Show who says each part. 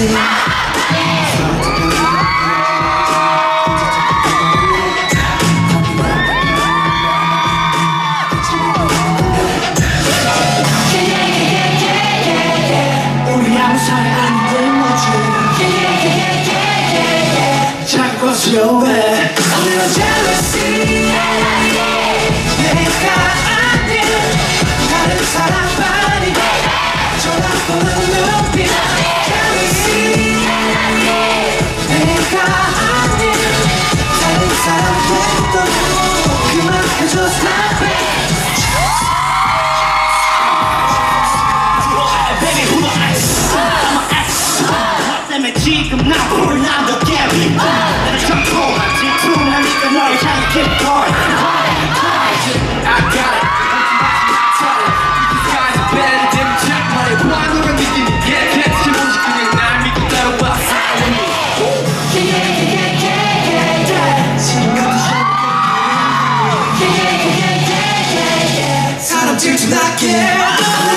Speaker 1: Yeah. your way. A little jealousy, I like it. 내가 not care.